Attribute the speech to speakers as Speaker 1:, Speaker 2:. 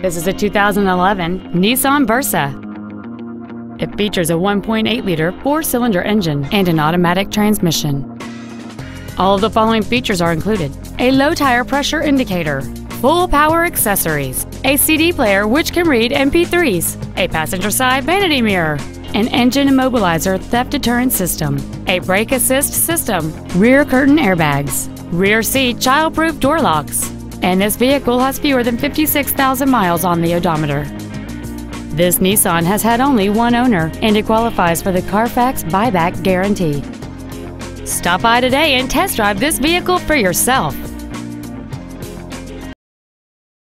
Speaker 1: This is a 2011 Nissan Versa. It features a 1.8-liter four-cylinder engine and an automatic transmission. All of the following features are included. A low tire pressure indicator, full power accessories, a CD player which can read MP3s, a passenger side vanity mirror, an engine immobilizer theft deterrent system, a brake assist system, rear curtain airbags, rear seat child-proof door locks, and this vehicle has fewer than 56,000 miles on the odometer. This Nissan has had only one owner and it qualifies for the Carfax buyback guarantee. Stop by today and test drive this vehicle for yourself.